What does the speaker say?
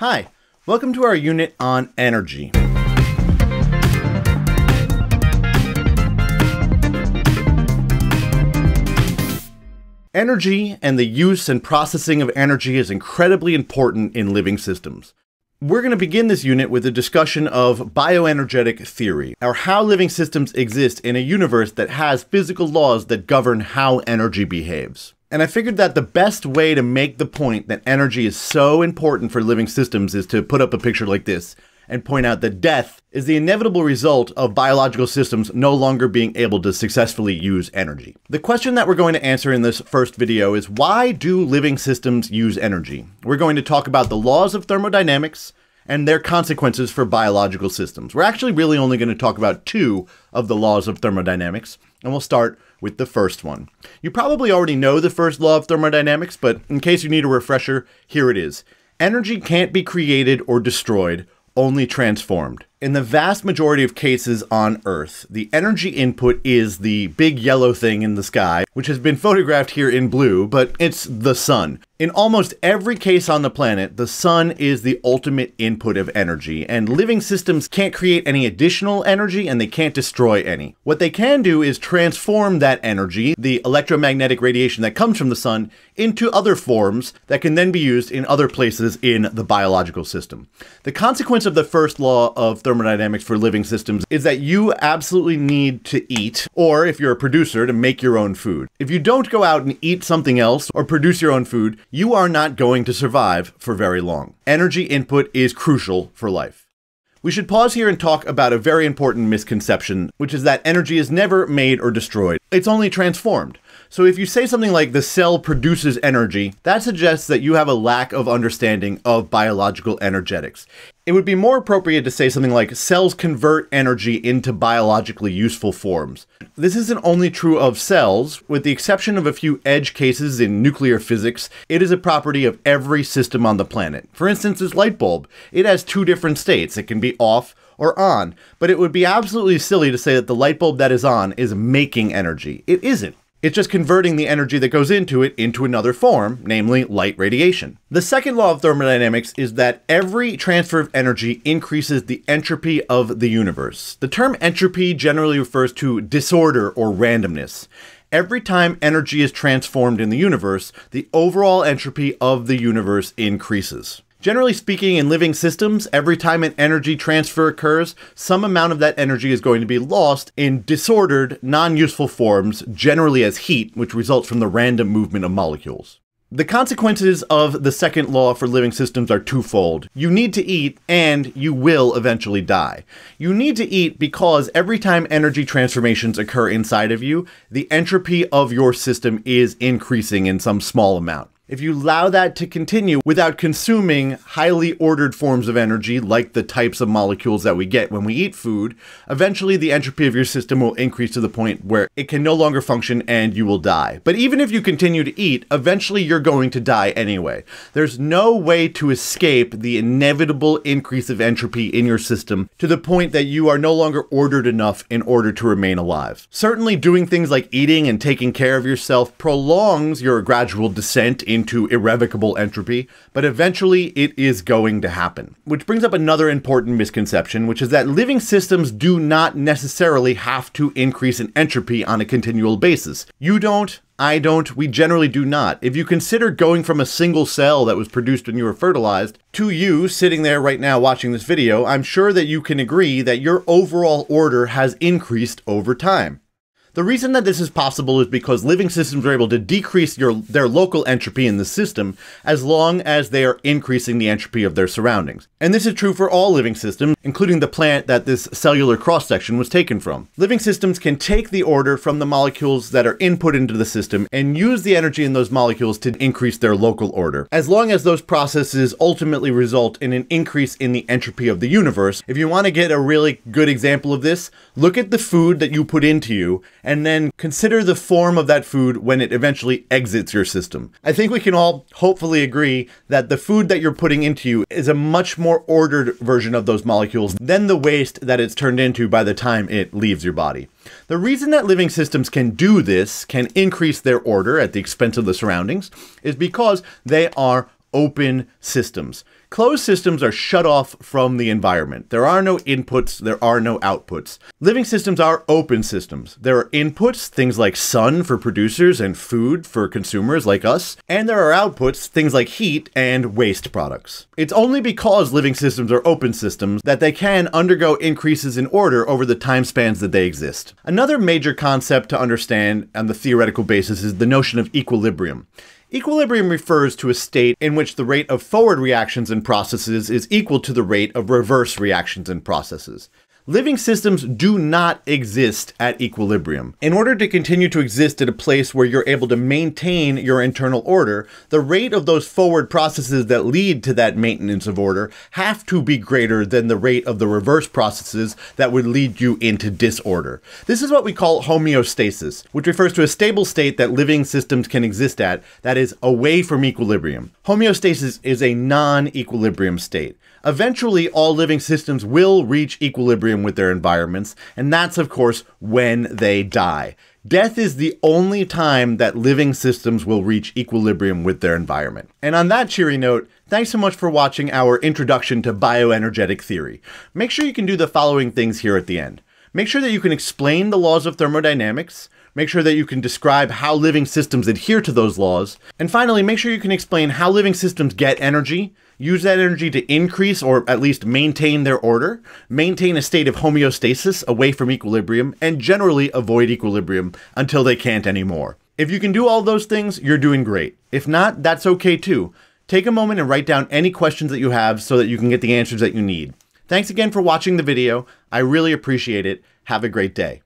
Hi, welcome to our unit on energy. Energy and the use and processing of energy is incredibly important in living systems. We're going to begin this unit with a discussion of bioenergetic theory, or how living systems exist in a universe that has physical laws that govern how energy behaves. And I figured that the best way to make the point that energy is so important for living systems is to put up a picture like this and point out that death is the inevitable result of biological systems no longer being able to successfully use energy. The question that we're going to answer in this first video is why do living systems use energy? We're going to talk about the laws of thermodynamics and their consequences for biological systems. We're actually really only going to talk about two of the laws of thermodynamics, and we'll start with the first one. You probably already know the first law of thermodynamics, but in case you need a refresher, here it is. Energy can't be created or destroyed, only transformed. In the vast majority of cases on Earth, the energy input is the big yellow thing in the sky, which has been photographed here in blue, but it's the sun. In almost every case on the planet, the sun is the ultimate input of energy, and living systems can't create any additional energy and they can't destroy any. What they can do is transform that energy, the electromagnetic radiation that comes from the sun, into other forms that can then be used in other places in the biological system. The consequence of the first law of thermodynamics for living systems is that you absolutely need to eat, or if you're a producer, to make your own food. If you don't go out and eat something else or produce your own food, you are not going to survive for very long. Energy input is crucial for life. We should pause here and talk about a very important misconception, which is that energy is never made or destroyed. It's only transformed. So if you say something like the cell produces energy, that suggests that you have a lack of understanding of biological energetics. It would be more appropriate to say something like cells convert energy into biologically useful forms. This isn't only true of cells, with the exception of a few edge cases in nuclear physics, it is a property of every system on the planet. For instance, this light bulb, it has two different states. It can be off or on, but it would be absolutely silly to say that the light bulb that is on is making energy. It isn't. It's just converting the energy that goes into it into another form, namely light radiation. The second law of thermodynamics is that every transfer of energy increases the entropy of the universe. The term entropy generally refers to disorder or randomness. Every time energy is transformed in the universe, the overall entropy of the universe increases. Generally speaking, in living systems, every time an energy transfer occurs, some amount of that energy is going to be lost in disordered, non-useful forms, generally as heat, which results from the random movement of molecules. The consequences of the second law for living systems are twofold. You need to eat, and you will eventually die. You need to eat because every time energy transformations occur inside of you, the entropy of your system is increasing in some small amount. If you allow that to continue without consuming highly ordered forms of energy, like the types of molecules that we get when we eat food, eventually the entropy of your system will increase to the point where it can no longer function and you will die. But even if you continue to eat, eventually you're going to die anyway. There's no way to escape the inevitable increase of entropy in your system to the point that you are no longer ordered enough in order to remain alive. Certainly doing things like eating and taking care of yourself prolongs your gradual descent in into irrevocable entropy, but eventually it is going to happen. Which brings up another important misconception, which is that living systems do not necessarily have to increase in entropy on a continual basis. You don't, I don't, we generally do not. If you consider going from a single cell that was produced when you were fertilized to you sitting there right now watching this video, I'm sure that you can agree that your overall order has increased over time. The reason that this is possible is because living systems are able to decrease your, their local entropy in the system as long as they are increasing the entropy of their surroundings. And this is true for all living systems, including the plant that this cellular cross-section was taken from. Living systems can take the order from the molecules that are input into the system and use the energy in those molecules to increase their local order. As long as those processes ultimately result in an increase in the entropy of the universe, if you want to get a really good example of this, look at the food that you put into you and then consider the form of that food when it eventually exits your system. I think we can all hopefully agree that the food that you're putting into you is a much more ordered version of those molecules than the waste that it's turned into by the time it leaves your body. The reason that living systems can do this, can increase their order at the expense of the surroundings, is because they are open systems. Closed systems are shut off from the environment. There are no inputs, there are no outputs. Living systems are open systems. There are inputs, things like sun for producers and food for consumers like us, and there are outputs, things like heat and waste products. It's only because living systems are open systems that they can undergo increases in order over the time spans that they exist. Another major concept to understand on the theoretical basis is the notion of equilibrium. Equilibrium refers to a state in which the rate of forward reactions and processes is equal to the rate of reverse reactions and processes. Living systems do not exist at equilibrium. In order to continue to exist at a place where you're able to maintain your internal order, the rate of those forward processes that lead to that maintenance of order have to be greater than the rate of the reverse processes that would lead you into disorder. This is what we call homeostasis, which refers to a stable state that living systems can exist at that is away from equilibrium. Homeostasis is a non-equilibrium state. Eventually, all living systems will reach equilibrium with their environments, and that's, of course, when they die. Death is the only time that living systems will reach equilibrium with their environment. And on that cheery note, thanks so much for watching our introduction to bioenergetic theory. Make sure you can do the following things here at the end. Make sure that you can explain the laws of thermodynamics, Make sure that you can describe how living systems adhere to those laws. And finally, make sure you can explain how living systems get energy, use that energy to increase or at least maintain their order, maintain a state of homeostasis away from equilibrium, and generally avoid equilibrium until they can't anymore. If you can do all those things, you're doing great. If not, that's okay too. Take a moment and write down any questions that you have so that you can get the answers that you need. Thanks again for watching the video. I really appreciate it. Have a great day.